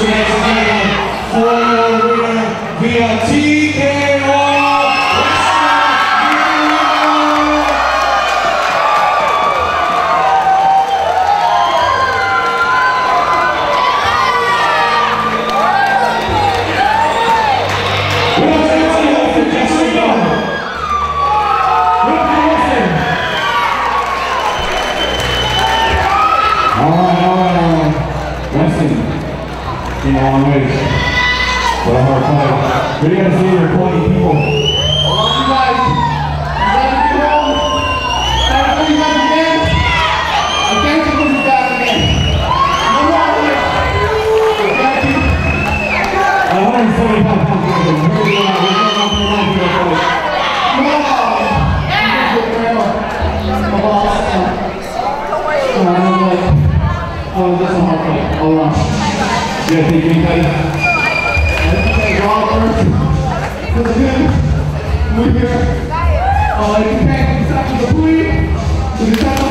Just long ways. What a hard play. We're going to see your 20 people. I love you Thank you. Yeah, I think we played. I think we We're here. Uh, you can't stop the police.